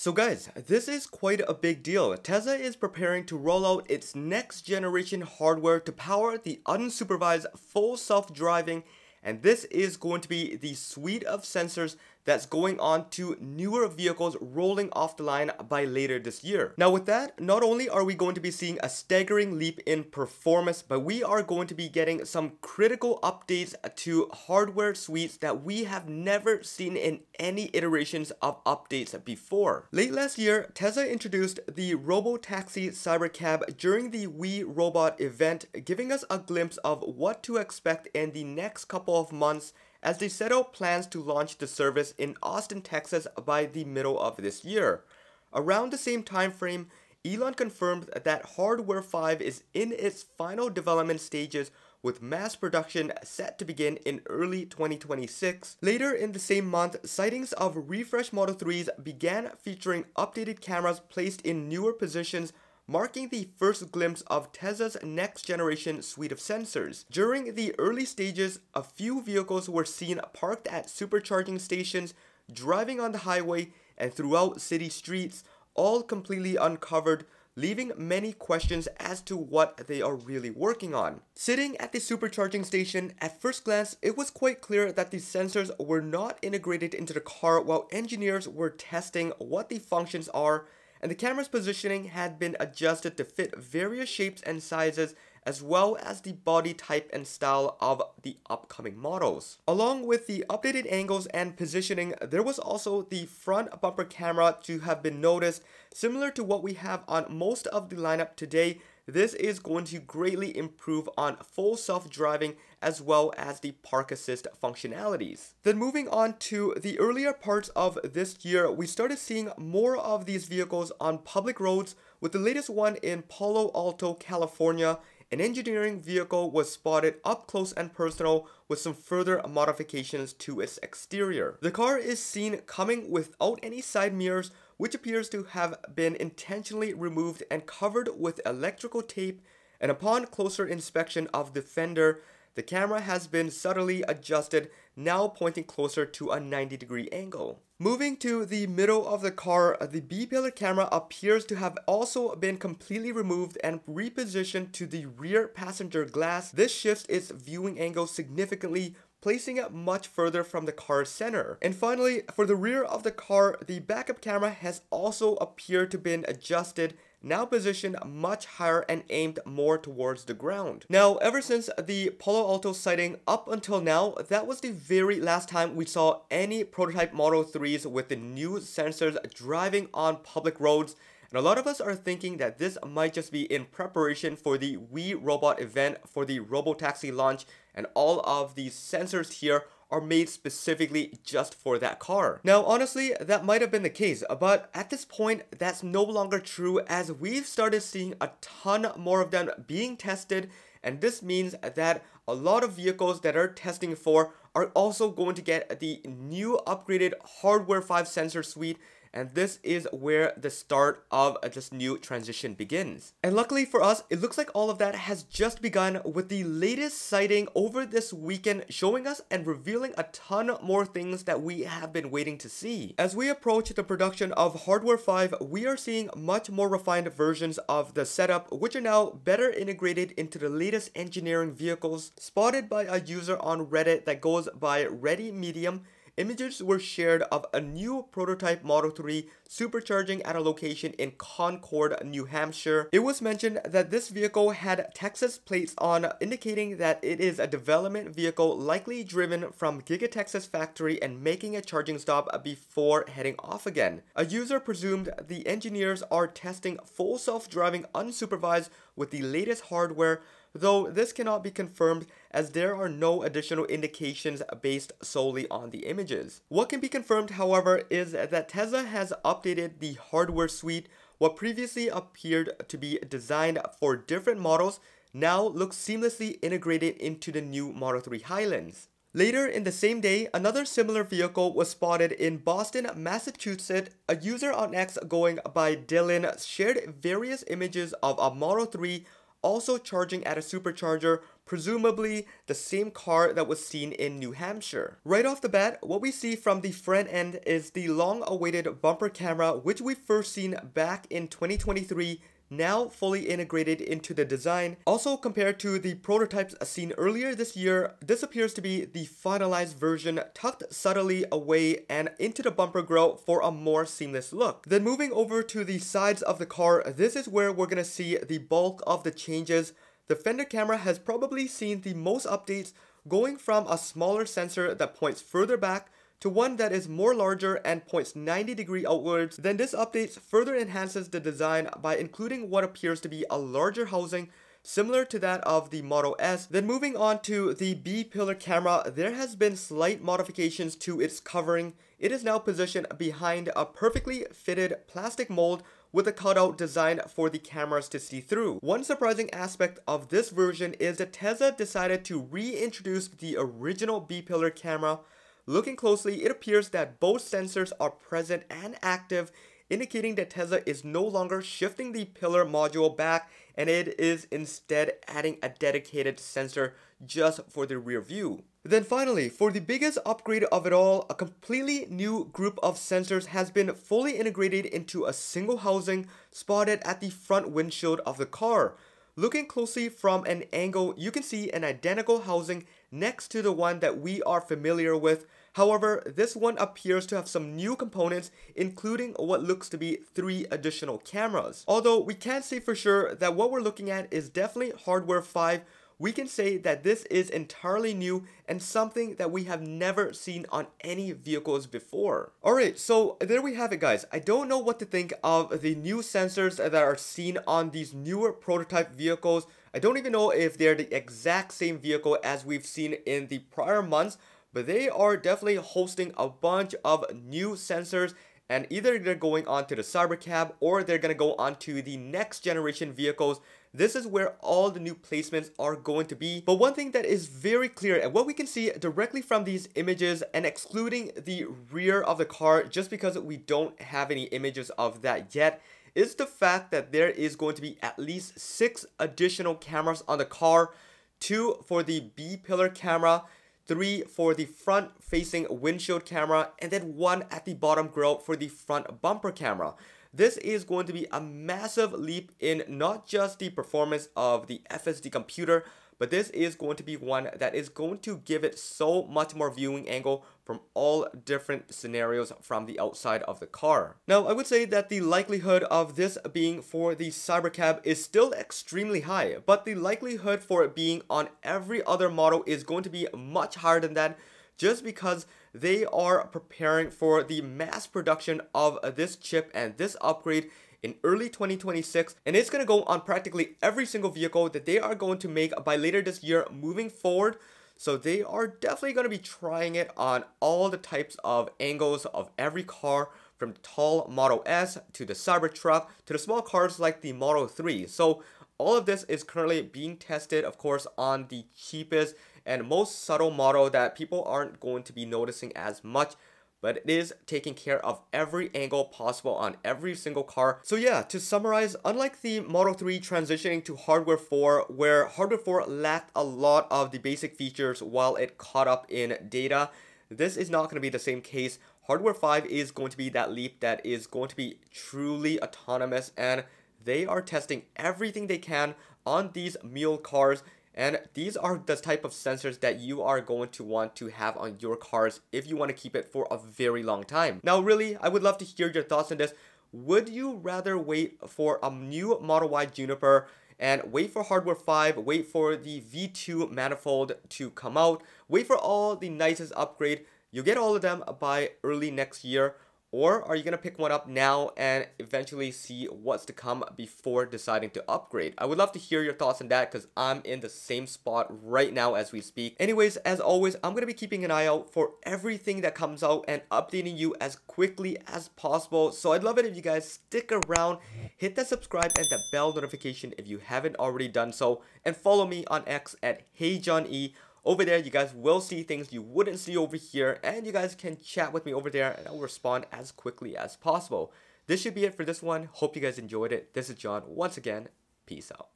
So guys, this is quite a big deal. Tesla is preparing to roll out its next generation hardware to power the unsupervised full self-driving and this is going to be the suite of sensors that's going on to newer vehicles rolling off the line by later this year. Now with that, not only are we going to be seeing a staggering leap in performance, but we are going to be getting some critical updates to hardware suites that we have never seen in any iterations of updates before. Late last year, Tesla introduced the Robotaxi Cybercab during the We Robot event, giving us a glimpse of what to expect in the next couple of months as they set out plans to launch the service in Austin, Texas by the middle of this year. Around the same time frame, Elon confirmed that Hardware 5 is in its final development stages with mass production set to begin in early 2026. Later in the same month, sightings of refresh Model 3s began featuring updated cameras placed in newer positions marking the first glimpse of Tesla's next generation suite of sensors. During the early stages, a few vehicles were seen parked at supercharging stations, driving on the highway, and throughout city streets, all completely uncovered, leaving many questions as to what they are really working on. Sitting at the supercharging station, at first glance, it was quite clear that the sensors were not integrated into the car while engineers were testing what the functions are and the camera's positioning had been adjusted to fit various shapes and sizes as well as the body type and style of the upcoming models. Along with the updated angles and positioning, there was also the front bumper camera to have been noticed, similar to what we have on most of the lineup today, this is going to greatly improve on full self-driving as well as the park assist functionalities. Then moving on to the earlier parts of this year, we started seeing more of these vehicles on public roads with the latest one in Palo Alto, California an engineering vehicle was spotted up close and personal with some further modifications to its exterior. The car is seen coming without any side mirrors which appears to have been intentionally removed and covered with electrical tape and upon closer inspection of the fender, the camera has been subtly adjusted, now pointing closer to a 90 degree angle. Moving to the middle of the car, the B-pillar camera appears to have also been completely removed and repositioned to the rear passenger glass. This shifts its viewing angle significantly, placing it much further from the car's center. And finally, for the rear of the car, the backup camera has also appeared to been adjusted now positioned much higher and aimed more towards the ground. Now, ever since the Palo Alto sighting up until now, that was the very last time we saw any prototype Model 3s with the new sensors driving on public roads and a lot of us are thinking that this might just be in preparation for the We Robot event for the Robotaxi launch and all of these sensors here are made specifically just for that car. Now, honestly, that might have been the case, but at this point, that's no longer true as we've started seeing a ton more of them being tested and this means that a lot of vehicles that are testing for are also going to get the new upgraded hardware 5 sensor suite and this is where the start of this new transition begins. And luckily for us, it looks like all of that has just begun with the latest sighting over this weekend showing us and revealing a ton more things that we have been waiting to see. As we approach the production of Hardware 5, we are seeing much more refined versions of the setup which are now better integrated into the latest engineering vehicles spotted by a user on Reddit that goes by Ready Medium Images were shared of a new prototype Model 3 supercharging at a location in Concord, New Hampshire. It was mentioned that this vehicle had Texas plates on, indicating that it is a development vehicle likely driven from Giga Texas factory and making a charging stop before heading off again. A user presumed the engineers are testing full self-driving unsupervised with the latest hardware though this cannot be confirmed as there are no additional indications based solely on the images. What can be confirmed, however, is that Tesla has updated the hardware suite. What previously appeared to be designed for different models now looks seamlessly integrated into the new Model 3 Highlands. Later in the same day, another similar vehicle was spotted in Boston, Massachusetts. A user on X going by Dylan shared various images of a Model 3 also charging at a supercharger, presumably the same car that was seen in New Hampshire. Right off the bat, what we see from the front end is the long-awaited bumper camera which we first seen back in 2023 now fully integrated into the design. Also compared to the prototypes seen earlier this year, this appears to be the finalized version tucked subtly away and into the bumper grill for a more seamless look. Then moving over to the sides of the car, this is where we're gonna see the bulk of the changes. The fender camera has probably seen the most updates going from a smaller sensor that points further back to one that is more larger and points 90 degree outwards, then this update further enhances the design by including what appears to be a larger housing similar to that of the Model S. Then moving on to the B-pillar camera, there has been slight modifications to its covering. It is now positioned behind a perfectly fitted plastic mold with a cutout designed for the cameras to see through. One surprising aspect of this version is that Tesla decided to reintroduce the original B-pillar camera Looking closely, it appears that both sensors are present and active, indicating that Tesla is no longer shifting the pillar module back and it is instead adding a dedicated sensor just for the rear view. Then finally, for the biggest upgrade of it all, a completely new group of sensors has been fully integrated into a single housing spotted at the front windshield of the car. Looking closely from an angle, you can see an identical housing next to the one that we are familiar with However, this one appears to have some new components, including what looks to be three additional cameras. Although we can't say for sure that what we're looking at is definitely hardware 5, we can say that this is entirely new and something that we have never seen on any vehicles before. Alright, so there we have it guys. I don't know what to think of the new sensors that are seen on these newer prototype vehicles. I don't even know if they're the exact same vehicle as we've seen in the prior months, but they are definitely hosting a bunch of new sensors and either they're going on to the Cybercab or they're going to go on to the next generation vehicles. This is where all the new placements are going to be. But one thing that is very clear and what we can see directly from these images and excluding the rear of the car just because we don't have any images of that yet is the fact that there is going to be at least six additional cameras on the car, two for the B-pillar camera, three for the front facing windshield camera, and then one at the bottom grill for the front bumper camera. This is going to be a massive leap in not just the performance of the FSD computer, but this is going to be one that is going to give it so much more viewing angle from all different scenarios from the outside of the car. Now, I would say that the likelihood of this being for the Cybercab is still extremely high, but the likelihood for it being on every other model is going to be much higher than that just because they are preparing for the mass production of this chip and this upgrade in early 2026 and it's going to go on practically every single vehicle that they are going to make by later this year moving forward. So they are definitely going to be trying it on all the types of angles of every car from the tall Model S to the Cybertruck to the small cars like the Model 3. So all of this is currently being tested, of course, on the cheapest and most subtle model that people aren't going to be noticing as much but it is taking care of every angle possible on every single car. So yeah, to summarize, unlike the Model 3 transitioning to hardware 4, where hardware 4 lacked a lot of the basic features while it caught up in data, this is not going to be the same case. Hardware 5 is going to be that leap that is going to be truly autonomous and they are testing everything they can on these mule cars and these are the type of sensors that you are going to want to have on your cars if you want to keep it for a very long time. Now, really, I would love to hear your thoughts on this. Would you rather wait for a new Model Y Juniper and wait for hardware 5, wait for the V2 manifold to come out, wait for all the nicest upgrade. You get all of them by early next year or are you going to pick one up now and eventually see what's to come before deciding to upgrade? I would love to hear your thoughts on that because I'm in the same spot right now as we speak. Anyways, as always, I'm going to be keeping an eye out for everything that comes out and updating you as quickly as possible. So I'd love it if you guys stick around, hit that subscribe and that bell notification if you haven't already done so, and follow me on X at HeyJohnEe over there, you guys will see things you wouldn't see over here, and you guys can chat with me over there, and I'll respond as quickly as possible. This should be it for this one. Hope you guys enjoyed it. This is John. Once again, peace out.